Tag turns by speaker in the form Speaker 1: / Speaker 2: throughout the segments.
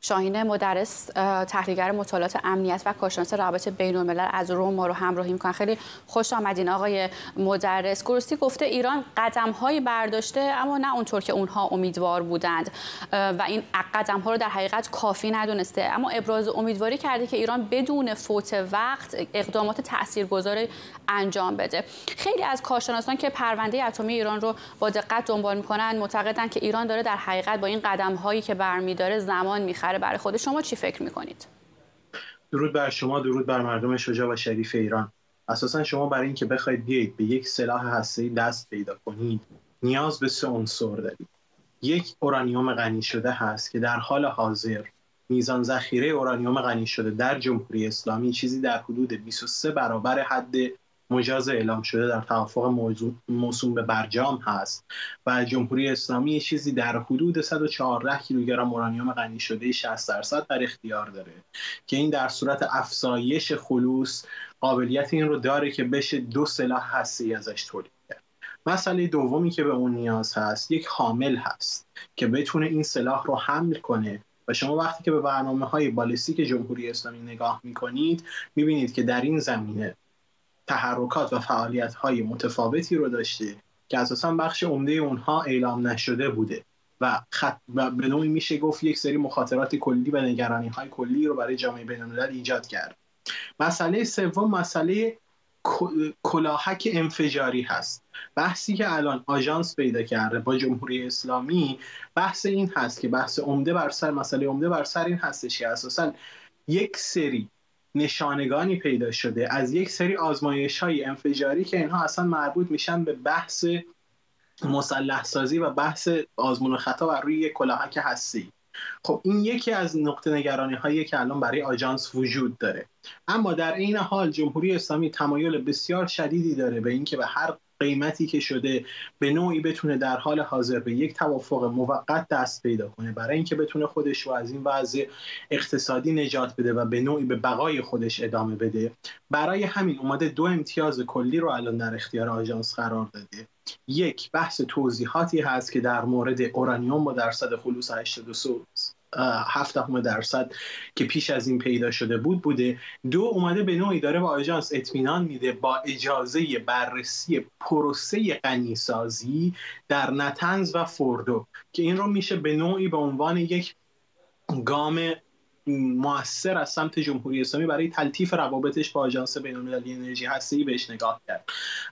Speaker 1: شاهین مدرس تحلیلگر مطالعات امنیت و کارشناس روابط بین الملل از روم ما رو همراهی می‌کنن. خیلی خوش آمدین آقای مدرس. گروستی گفته ایران قدم هایی برداشته اما نه اونطور که اونها امیدوار بودند. و این قدم ها رو در حقیقت کافی ندونسته. اما ابراز امیدواری کرده که ایران بدون فوت وقت اقدامات تاثیرگذاری انجام بده. خیلی از کارشناسان که پرونده اتمی ایران رو با دقت دنبال می‌کنن معتقدند که ایران داره در حقیقت با این قدم هایی که برمیداره زمان می‌خره برای خود شما چی فکر می‌کنید؟
Speaker 2: درود بر شما درود بر مردم شجاع و شریف ایران. اساسا شما برای اینکه بخواید بیایید به یک سلاح هسته‌ای دست پیدا کنید نیاز به سه عنصر دارید. یک اورانیوم غنی شده هست که در حال حاضر میزان ذخیره اورانیوم غنی شده در جمهوری اسلامی چیزی در حدود 23 برابر حد مجاز اعلام شده در توافق موضوع به برجام هست. و جمهوری اسلامی چیزی در حدود 114 کیلوگرم اورانیوم غنی شده 60 درصد در اختیار داره. که این در صورت افزایش خلوص قابلیت این رو داره که بشه دو سلاح هستی ازش تولید کرد. مسئله دومی که به اون نیاز هست یک حامل هست که بتونه این سلاح رو حمل کنه. و شما وقتی که به برنامه های بالستیک جمهوری اسلامی نگاه می‌کنید می‌بینید که در این زمینه تحرکات و فعالیت های متفاوتی رو داشته که اساسا بخش عمده اونها اعلام نشده بوده. و, خط و به نوعی میشه گفت یک سری مخاطرات کلی و نگرانی های کلی رو برای جامعه بین ایجاد کرد. مسئله سوم مسئله کلاهک انفجاری هست. بحثی که الان آژانس پیدا کرده با جمهوری اسلامی بحث این هست که بحث عمده بر سر مسئله عمده بر سر این هستش که اساسا یک سری نشانگانی پیدا شده از یک سری آزمایش های انفجاری که اینها اصلا مربوط میشن به بحث مسلح سازی و بحث آزمون خطا بر روی کلاهک هستی. خب این یکی از نقطه نگرانی هایی که الان برای آژانس وجود داره. اما در این حال جمهوری اسلامی تمایل بسیار شدیدی داره به اینکه به هر قیمتی که شده به نوعی بتونه در حال حاضر به یک توافق موقت دست پیدا کنه. برای اینکه بتونه خودش رو از این وضع اقتصادی نجات بده و به نوعی به بقای خودش ادامه بده. برای همین اومده دو امتیاز کلی رو الان در اختیار آژانس قرار داده. یک بحث توضیحاتی هست که در مورد اورانیوم با درصد خلوص 83 هفت درصد که پیش از این پیدا شده بود بوده. دو اومده به نوعی داره با آژانس اطمینان میده با اجازه بررسی پروسه غنیسازی در نتنز و فوردو که این رو میشه به نوعی به عنوان یک گام موثر از سمت جمهوری اسلامی برای تلطیف روابطش با آژانس بین‌المللی انرژی هسته‌ای بهش نگاه کرد.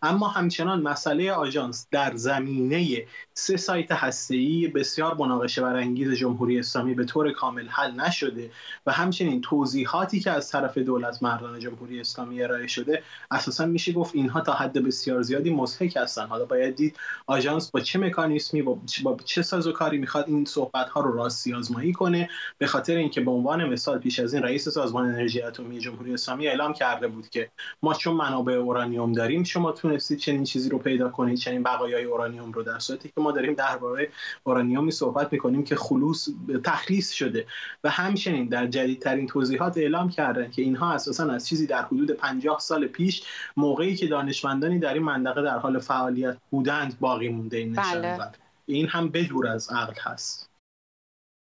Speaker 2: اما همچنان مسئله آژانس در زمینه سه سایت هسته‌ای بسیار مناقشه برانگیز جمهوری اسلامی به طور کامل حل نشده و همچنین توضیحاتی که از طرف دولت مردان جمهوری اسلامی ارائه شده اساسا میشه گفت اینها تا حد بسیار زیادی مضحک هستن. حالا باید دید آژانس با چه مکانیزمی با چه سازوکاری می‌خواد این صحبت ها رو راستی آزمایی کنه به خاطر اینکه به عنوان مثال پیش از این رئیس سازمان انرژی اتمی جمهوری اسلامی اعلام کرده بود که ما چون منابع اورانیوم داریم شما تونستید چنین چیزی رو پیدا کنید چنین بقایای اورانیوم رو در صورتی که ما داریم درباره اورانیومی صحبت می‌کنیم که خلوص تخلیص شده. و همچنین در جدیدترین توضیحات اعلام کردن که اینها اساسا از چیزی در حدود 50 سال پیش موقعی که دانشمندانی در این منطقه در حال فعالیت بودند باقی مونده این بله. این هم بدور از عقل هست.